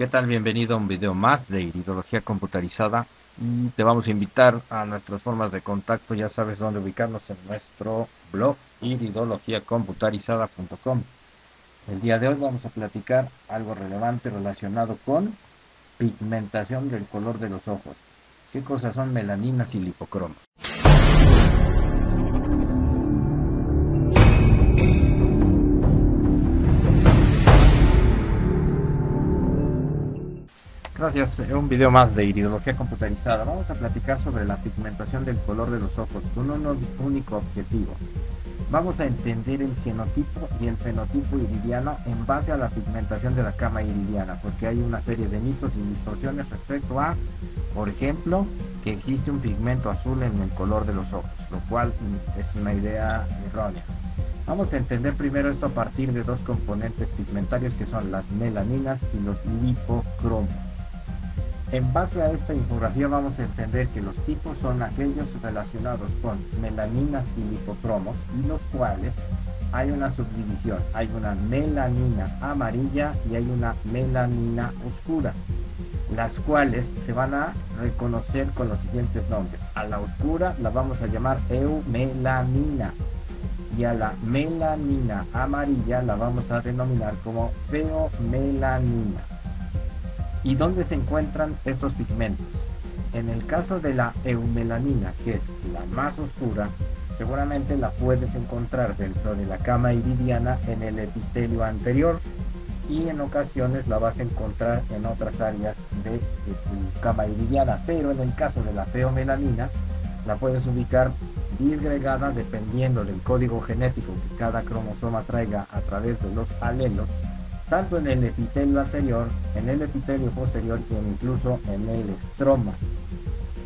¿Qué tal? Bienvenido a un video más de iridología computarizada y te vamos a invitar a nuestras formas de contacto. Ya sabes dónde ubicarnos en nuestro blog iridologiacomputarizada.com. El día de hoy vamos a platicar algo relevante relacionado con pigmentación del color de los ojos. ¿Qué cosas son melaninas y lipocromos? Gracias, un video más de iridología computarizada. Vamos a platicar sobre la pigmentación del color de los ojos con un único objetivo. Vamos a entender el genotipo y el fenotipo iridiano en base a la pigmentación de la cama iridiana, porque hay una serie de mitos y distorsiones respecto a, por ejemplo, que existe un pigmento azul en el color de los ojos, lo cual es una idea errónea. Vamos a entender primero esto a partir de dos componentes pigmentarios que son las melaninas y los lipocromos. En base a esta infografía vamos a entender que los tipos son aquellos relacionados con melaninas y lipocromos y los cuales hay una subdivisión. Hay una melanina amarilla y hay una melanina oscura, las cuales se van a reconocer con los siguientes nombres. A la oscura la vamos a llamar eumelanina y a la melanina amarilla la vamos a denominar como feomelanina. ¿Y dónde se encuentran estos pigmentos? En el caso de la eumelanina, que es la más oscura, seguramente la puedes encontrar dentro de la cama iridiana en el epitelio anterior y en ocasiones la vas a encontrar en otras áreas de, tu cama iridiana. Pero en el caso de la feomelanina, la puedes ubicar disgregada dependiendo del código genético que cada cromosoma traiga a través de los alelos tanto en el epitelio anterior, en el epitelio posterior e incluso en el estroma.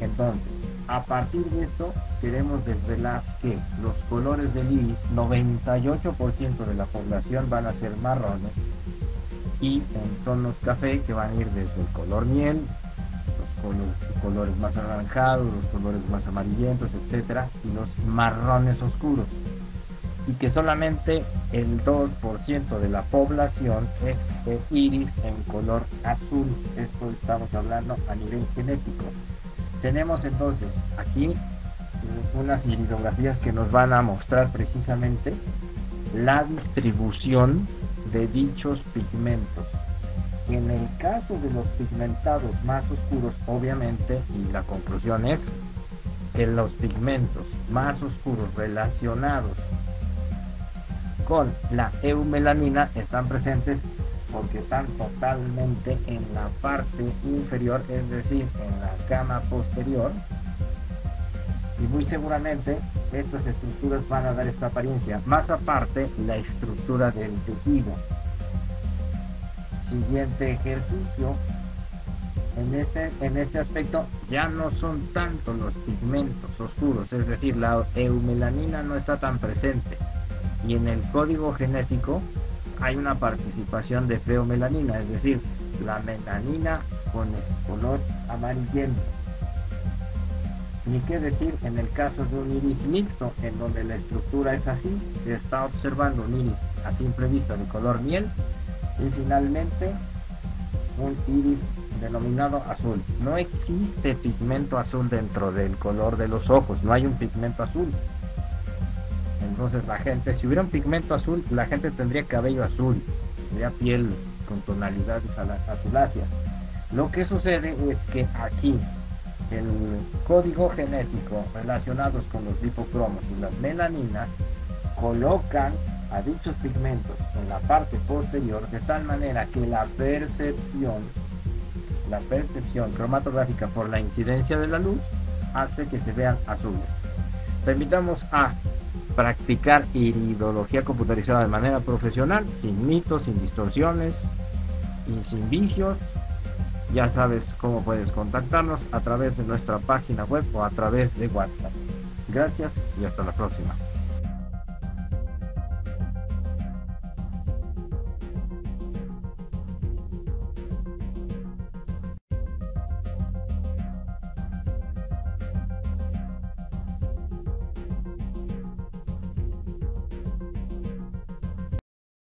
Entonces, a partir de esto, queremos desvelar que los colores del iris, 98% de la población van a ser marrones y en tonos café que van a ir desde el color miel, los colores, más anaranjados, los colores más amarillentos, etcétera, y los marrones oscuros y que solamente el 2% de la población es iris en color azul. Esto estamos hablando a nivel genético. Tenemos entonces aquí unas iridografías que nos van a mostrar precisamente la distribución de dichos pigmentos. En el caso de los pigmentados más oscuros, obviamente, y la conclusión es que los pigmentos más oscuros relacionados con la eumelanina están presentes porque están totalmente en la parte inferior, es decir, en la cama posterior. Y muy seguramente estas estructuras van a dar esta apariencia. Más aparte, la estructura del tejido. Siguiente ejercicio. En este, en este aspecto ya no son tanto los pigmentos oscuros, es decir, la eumelanina no está tan presente y en el código genético hay una participación de feomelanina, es decir, la melanina con el color amarillento. Ni qué decir en el caso de un iris mixto, en donde la estructura es así, se está observando un iris a simple vista de color miel y finalmente un iris denominado azul. No existe pigmento azul dentro del color de los ojos, no hay un pigmento azul. Entonces la gente, si hubiera un pigmento azul, la gente tendría cabello azul, tendría piel con tonalidades azuláceas. Lo que sucede es que aquí el código genético relacionados con los lipocromos y las melaninas colocan a dichos pigmentos en la parte posterior de tal manera que la percepción la percepción cromatográfica por la incidencia de la luz hace que se vean azules. Te invitamos a practicar iridología computarizada de manera profesional, sin mitos, sin distorsiones y sin vicios. Ya sabes cómo puedes contactarnos a través de nuestra página web o a través de WhatsApp. Gracias y hasta la próxima.